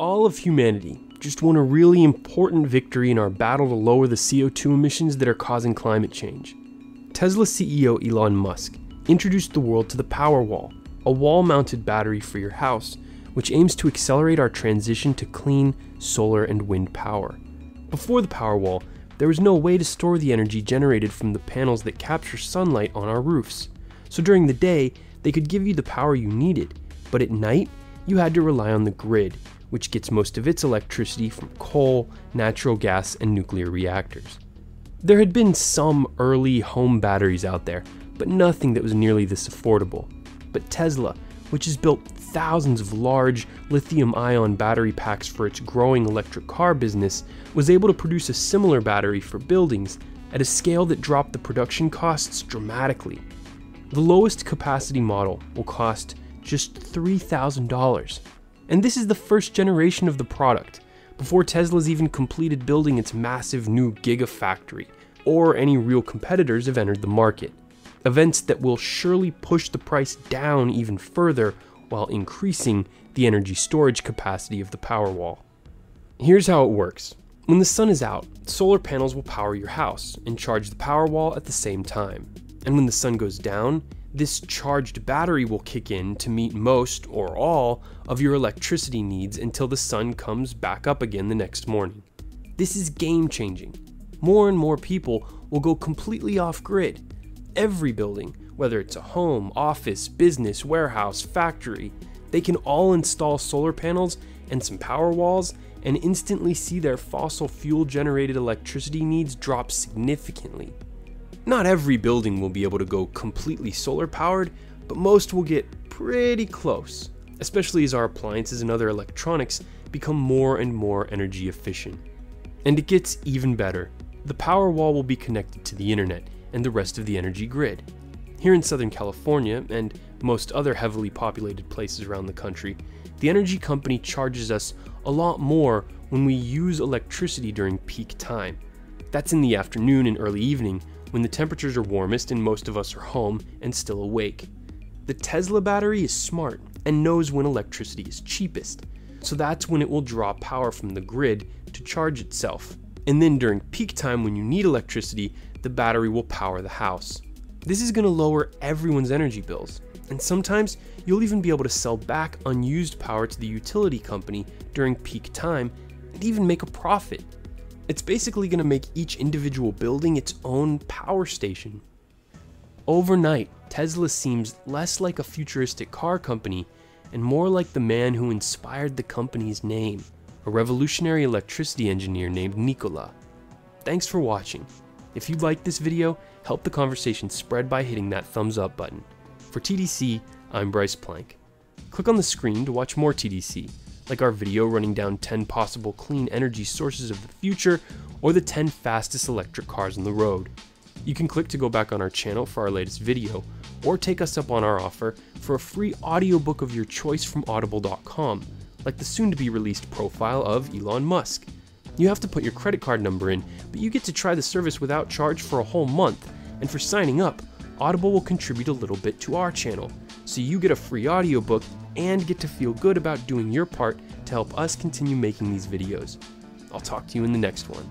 All of humanity just won a really important victory in our battle to lower the CO2 emissions that are causing climate change. Tesla CEO Elon Musk introduced the world to the Powerwall, a wall mounted battery for your house, which aims to accelerate our transition to clean solar and wind power. Before the Powerwall, there was no way to store the energy generated from the panels that capture sunlight on our roofs. So during the day, they could give you the power you needed, but at night, you had to rely on the grid, which gets most of its electricity from coal, natural gas, and nuclear reactors. There had been some early home batteries out there, but nothing that was nearly this affordable. But Tesla, which has built thousands of large lithium ion battery packs for its growing electric car business, was able to produce a similar battery for buildings at a scale that dropped the production costs dramatically. The lowest capacity model will cost just $3,000. And this is the first generation of the product, before Tesla's even completed building its massive new Gigafactory, or any real competitors have entered the market. Events that will surely push the price down even further while increasing the energy storage capacity of the Powerwall. Here's how it works. When the sun is out, solar panels will power your house and charge the Powerwall at the same time. And when the sun goes down, this charged battery will kick in to meet most or all of your electricity needs until the sun comes back up again the next morning. This is game changing. More and more people will go completely off grid. Every building, whether it's a home, office, business, warehouse, factory, they can all install solar panels and some Powerwalls and instantly see their fossil fuel generated electricity needs drop significantly. Not every building will be able to go completely solar powered, but most will get pretty close, especially as our appliances and other electronics become more and more energy efficient. And it gets even better. The Powerwall will be connected to the internet and the rest of the energy grid. Here in Southern California, and most other heavily populated places around the country, the energy company charges us a lot more when we use electricity during peak time. That's in the afternoon and early evening when the temperatures are warmest and most of us are home and still awake. The Tesla battery is smart and knows when electricity is cheapest, so that's when it will draw power from the grid to charge itself. And then during peak time when you need electricity, the battery will power the house. This is going to lower everyone's energy bills, and sometimes you'll even be able to sell back unused power to the utility company during peak time and even make a profit. It's basically going to make each individual building its own power station. Overnight, Tesla seems less like a futuristic car company and more like the man who inspired the company's name, a revolutionary electricity engineer named Nikola. Thanks for watching. If you liked this video, help the conversation spread by hitting that thumbs up button. For TDC, I'm Bryce Plank. Click on the screen to watch more TDC, like our video running down 10 possible clean energy sources of the future or the 10 fastest electric cars on the road. You can click to go back on our channel for our latest video, or take us up on our offer for a free audiobook of your choice from audible.com, like the soon to be released profile of Elon Musk. You have to put your credit card number in, but you get to try the service without charge for a whole month, and for signing up, Audible will contribute a little bit to our channel, so you get a free audiobook and get to feel good about doing your part to help us continue making these videos. I'll talk to you in the next one.